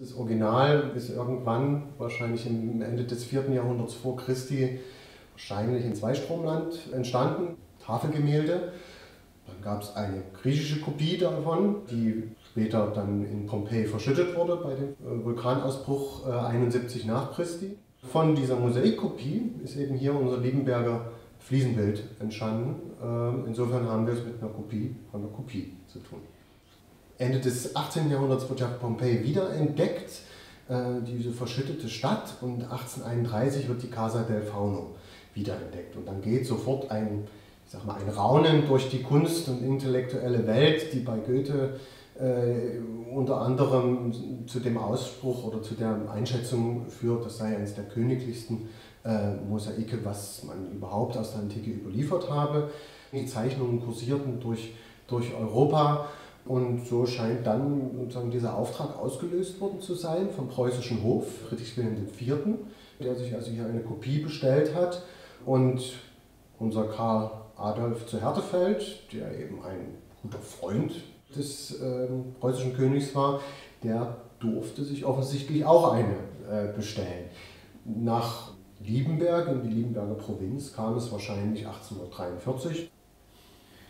Das Original ist irgendwann, wahrscheinlich im Ende des 4. Jahrhunderts vor Christi, wahrscheinlich in Zweistromland entstanden. Tafelgemälde. Dann gab es eine griechische Kopie davon, die später dann in Pompeji verschüttet wurde bei dem äh, Vulkanausbruch 71 äh, nach Christi. Von dieser Mosaikkopie ist eben hier unser Liebenberger Fliesenbild entstanden. Ähm, insofern haben wir es mit einer Kopie von einer Kopie zu tun. Ende des 18. Jahrhunderts wird ja Pompeji wiederentdeckt, äh, diese verschüttete Stadt, und 1831 wird die Casa del Fauno wiederentdeckt. Und dann geht sofort ein, ich sag mal, ein Raunen durch die Kunst und intellektuelle Welt, die bei Goethe äh, unter anderem zu dem Ausspruch oder zu der Einschätzung führt, das sei eines der königlichsten äh, Mosaike, was man überhaupt aus der Antike überliefert habe. Die Zeichnungen kursierten durch, durch Europa und so scheint dann sozusagen dieser Auftrag ausgelöst worden zu sein vom preußischen Hof, Friedrich Wilhelm IV., der sich also hier eine Kopie bestellt hat. Und unser Karl Adolf zu Hertefeld, der eben ein guter Freund des äh, preußischen Königs war, der durfte sich offensichtlich auch eine äh, bestellen. Nach Liebenberg, in die Liebenberger Provinz, kam es wahrscheinlich 1843.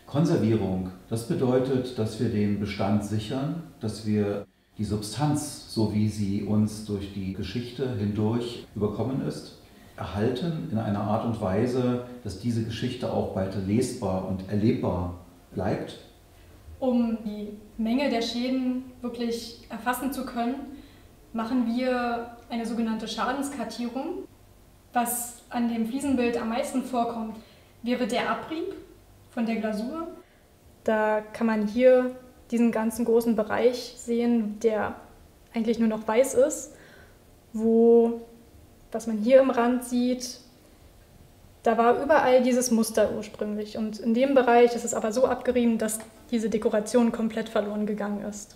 Konservierung, das bedeutet, dass wir den Bestand sichern, dass wir die Substanz, so wie sie uns durch die Geschichte hindurch überkommen ist, erhalten in einer Art und Weise, dass diese Geschichte auch weiter lesbar und erlebbar bleibt. Um die Menge der Schäden wirklich erfassen zu können, machen wir eine sogenannte Schadenskartierung. Was an dem Fliesenbild am meisten vorkommt, wäre der Abrieb von der Glasur. Da kann man hier diesen ganzen großen Bereich sehen, der eigentlich nur noch weiß ist, wo, was man hier im Rand sieht, da war überall dieses Muster ursprünglich. Und in dem Bereich ist es aber so abgerieben, dass diese Dekoration komplett verloren gegangen ist.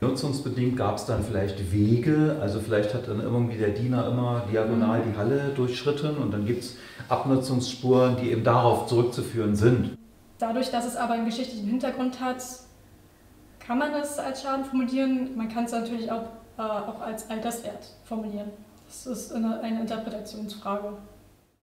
Nutzungsbedingt gab es dann vielleicht Wege, also vielleicht hat dann irgendwie der Diener immer diagonal die Halle durchschritten und dann gibt es Abnutzungsspuren, die eben darauf zurückzuführen sind. Dadurch, dass es aber einen geschichtlichen Hintergrund hat, kann man es als Schaden formulieren. Man kann es natürlich auch, äh, auch als Alterswert formulieren. Das ist eine, eine Interpretationsfrage.